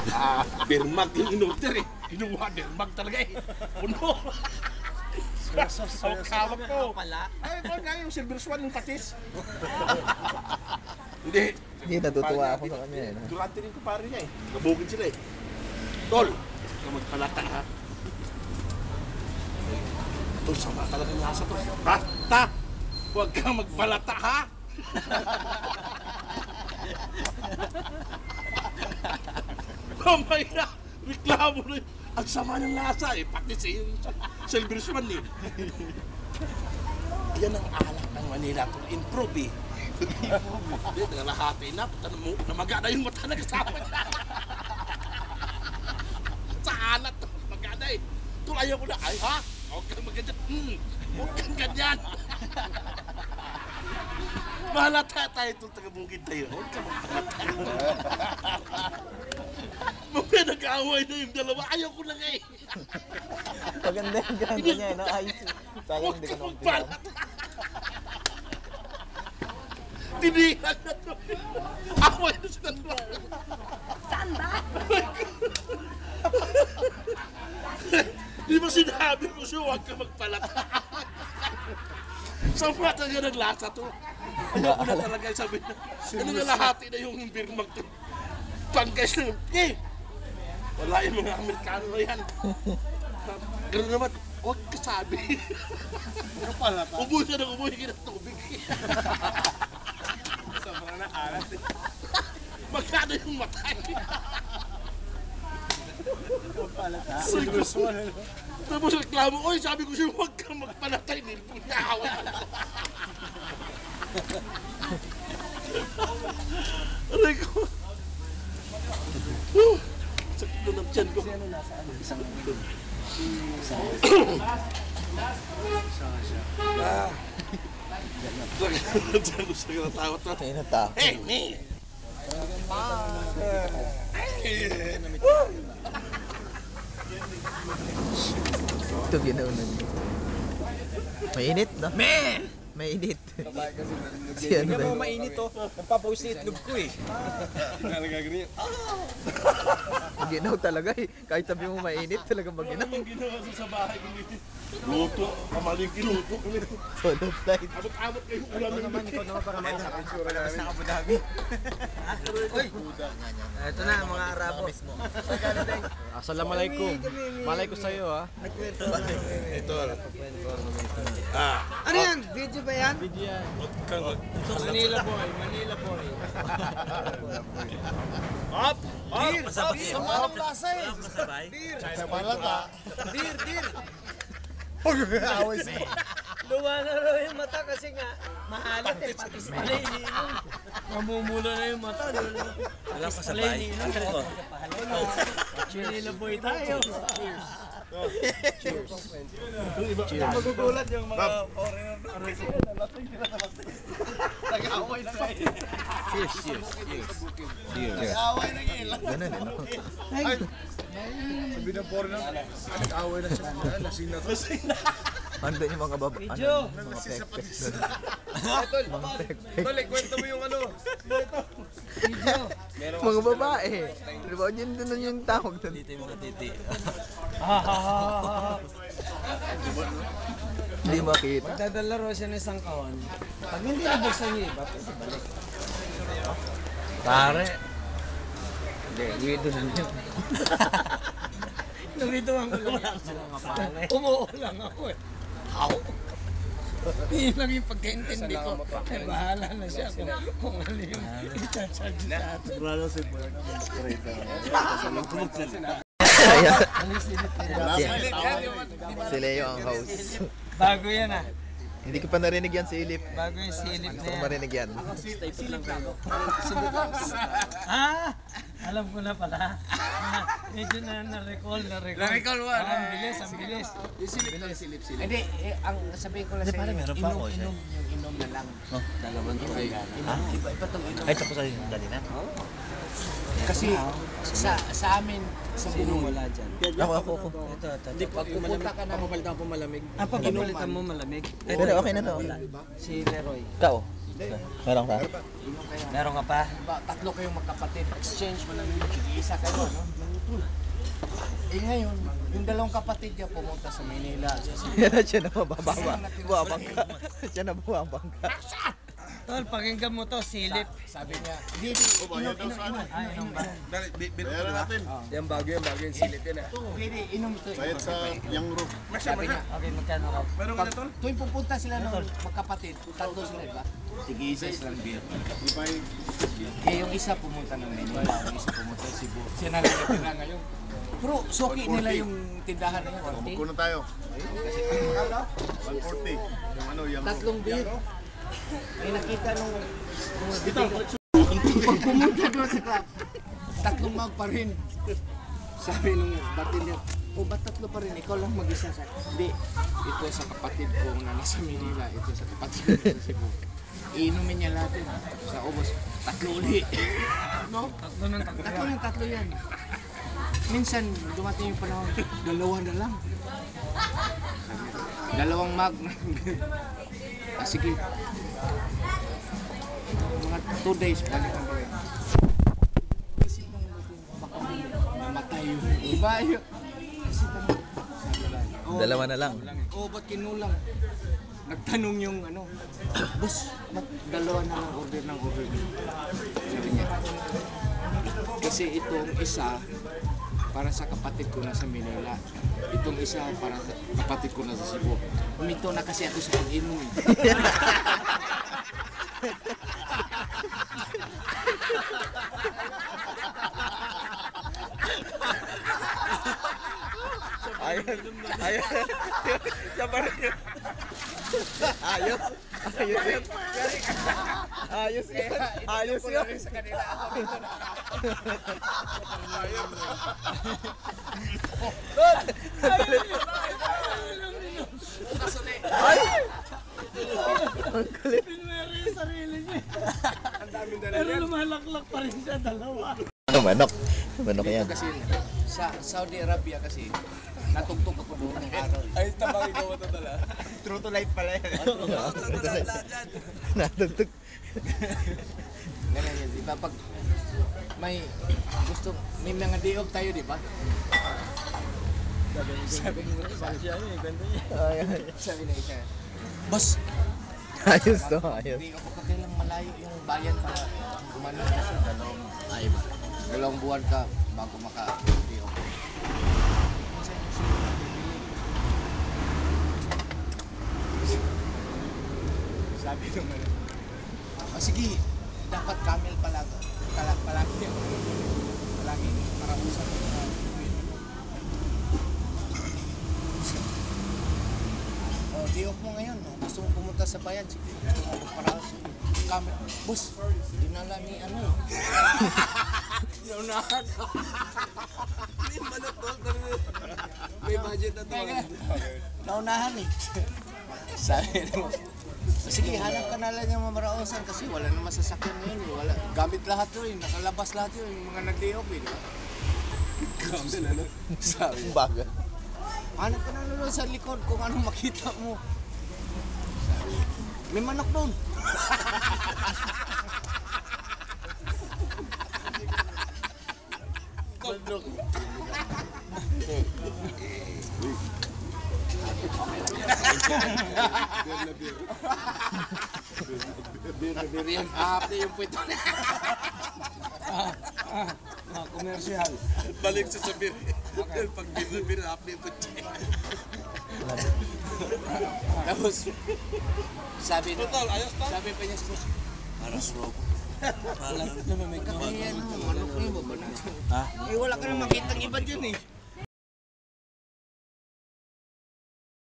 Birmag yung inorder eh. Kinuha, birmag talaga eh. Puno. Hawak-hawak ko. Ay, ito nga yung silver swan yung patis. Hindi. Hindi, natutuwa ako sa kanya eh. Durante rin ko pare niya eh. Nabugin sila eh. Tol, ka magpalata ha. Tol, sama talaga ng asa to. Basta! Huwag kang magpalata ha! Mamaya, reklamo na yun. Ang sama ng lasa eh. Pati sa yung silver swan eh. Yan ang alak ng Manila to improve eh. Hindi, nagalahati na. Namaga na yung mata na kasama na. Sa alat, namaga na eh. Ayaw ko na, ay ha? Huwag kang maganyan. Hmm, huwag kang ganyan. Mahalata tayo itong taga-bukid tayo. Huwag kang mahalata. Mamaya nag-aaway na yung dalawa. Ayaw ko na eh. Maganda yung ganito niya, eh, no? Ayos. Sayang hindi ko nung magbalata. Tinihan na to. Away na sila dalawa. Saan ba? Di ba sinabi ko siya, huwag ka magpalata. Sa mga talaga naglasa to. Ayaw ko na talaga sabi na, ano na lahati na yung birmag to. Pangkais na, eh! Wala yung mga Amerikano na yan. Ganun naman, huwag ka sabi. Ano pala ta? Ubuhin ka ng ubuhin ka ng tubig. Sobrang na alat eh. Magkano yung matay? Ano pala ta? Silver swan ano? Tapos reklamo, oy, sabi ko siya, huwag kang magpanatay. Nilpong niya awa. Aray ko. Sakit na ng tiyan ko. Ah. Sakit na ng tiyan ko. Sakit na tawa to. Kaya natawa. Hey, me! Ito ginaunan niya. Mainit, no? Me! Mainit. si ano mo mainit to. Nagpapaus na itlog ko eh. Talaga ganyan. Ginaw talaga eh. Kahit sabi mo mainit, talaga maginaw. Anong ginawa ko sa bahay ko nito? Luto, kamalingki luto kami. Solo flight. Abot-abot kayo ulam naman. Ikaw naman para may Labas na Abu Dhabi. Uy! Ito na mga Arabo. Assalamualaikum. Malay ko sa'yo ha. Ito. Ah, Ano yan? Video ba yan? Video yan. Manila boy, Manila boy. Up! Beer! Beer! Anong lasa eh? Beer! Sa balata. Beer! Beer! Away siya. Luwa na raw yung mata kasi nga mahalit eh. Patis pala iniinom. Mamumula na yung mata. Wala pa sabay. Manila boy tayo. Magugulat yung mga foreigner na. Nag-away na eh. Cheers, cheers, cheers. Cheers. Nag-away na eh. Ganun eh, no? Sabi ng foreigner, nag-away na siya. Lasing na to. Andun yung mga baba. Ano, Video. yung mga pekpek. Tol, Mga pekpek. Tol, kwento mo yung ano. Mga babae. Di ba? Yun din yung tawag doon. Dito yung mga titi. Hindi makita. Magdadala raw siya ng isang kawan. Pag hindi nabuksan yung iba, pwede balik. Pare. Hindi, weirdo na yun. Narituan ko lang. Umuo lang ako eh. How? Yun lang yung pagkaintindi ko. Eh, bahala na siya kung, kung ano yung i-charge sa atin. Ayan. Si Leo ang host. Bago yan ah. Hindi ko pa narinig yan si Ilip. Bago yung silip Gusto na ko yan. marinig yan. Ah! Alam ko na pala. Na- Medyo na na-recall, na-recall. Na-recall mo? ang bilis, ang bilis. Hindi, eh, ang sabihin ko lang sa inyo, meron pa ako, inom, inom, yung inom na lang. Dalawang tubig. Inom, iba, iba tong inom. Ay, tapos sa'yo kanina? Kasi sa sa amin, sa Buhol, Wala dyan. Ako, ako, ako. Ito, ito. Hindi, pag pupunta ka ng... Ah, papapalitan mo malamig. Pero okay na to. Si Leroy, Ikaw. Meron ka? Meron ka pa? Ba, tatlo kayong magkapatid. Exchange mo lang yung isa kayo, no? Eh ngayon, yung dalawang kapatid niya pumunta sa Manila. Yan na siya na mabababa. Buwabang ka. Siya na buwabang ka. Tol, pakinggan mo to, silip. Sabi niya, hindi, hindi, inom, inom, inom, Ay, inom, ba? Bayaran natin. Yan bago yan, bago yung silip yan ah. Hindi, inom ito. Bayad sa yung roof. Sabi niya, Okay, magkano ka? pag tuwing pupunta sila ng magkapatid, tatlo sila, diba? Sige, isa silang beer. Ibay. Eh, yung isa pumunta ng Manila, yung isa pumunta sa Cebu. Siya na lang natira ngayon. Pero suki nila yung tindahan na yun. Magkuha na tayo. 140. Yung ano, yung Tatlong beer. May nakita nung Dito. Pag pumunta doon sa club, tatlong mag pa rin. Sabi nung bartender, o ba't tatlo pa rin? Ikaw lang mag-isa sa... Hindi, ito sa kapatid ko na nasa Manila, ito sa kapatid ko na sa Cebu. Iinumin niya lahat yun. Sa ubos, tatlo uli. no? Tatlo ng tatlo. Tatlo ng tatlo yan. Minsan, dumating yung panahon, dalawa na lang. Dalawang mag. ah, sige. Two days, balik ang gawin. Isip ng natin, baka iba. yun. Isip sabi lang, "Oh, Dalawa na lang. Oo, ba't kinulang? Nagtanong yung ano, boss, ba't dalawa na lang order ng order niyo? Sabi niya, kasi itong isa para sa kapatid ko na sa Manila. Itong isa para sa kapatid ko na sa Cebu. Huminto na kasi ako sa pag-inom eh. Ayos. Ayos. Siya pa rin yun. Ayos. Ayos yun. Ayos yun. Ayos yun. sa kanila ako dito na. Pinwera yung sarili niya. Pero lumalaklak pa rin siya, dalawa. Ano, manok? Manok yan. Kasi sa Saudi Arabia kasi natugtog ako doon ng araw. Ayos na bang ikaw ito tala? True to life pala yan. Natugtog. Ganun yun, di ba? Pag may gusto, may mga day off tayo, di ba? Sabi niya. Ayos. sabi na isa, Boss, Ayos to. Ayos. off ako kailang malayo yung bayan para umano kasi dalawang, ay, dalawang buwan ka bago maka na bibili. Sabi naman, ah, sige, dapat camel pala, pala, palagi, palagi para usap ko na Oh, di off mo ngayon. No? Gusto mo pumunta sa bayan. Sige, gusto mo magparaos. Camel. Boss, dinala ni ano eh. Naunahan. Hindi manok May budget na to. Naunahan eh. Sabi naman. Sige, hanap ka na lang yung mamarausan kasi wala na masasakyan ngayon. eh. Wala. Gamit lahat yun. eh. Nakalabas lahat yun. Yung mga nag-day off eh. ba? Gamit ano? Sabi. Baga. Hanap ka na lang sa likod kung ano makita mo. May manok doon. manok. Beer na beer yan. Happy yung puwito na. Ah, komersyal. Balik sa sabir. Pag binabir, happy po Tapos, sabi na, Total, ayos pa? sabi pa niya sa Parang robo. Parang naman may kamay. Manok na yung baba natin. Ha? Eh, wala ka na makita iba dyan eh.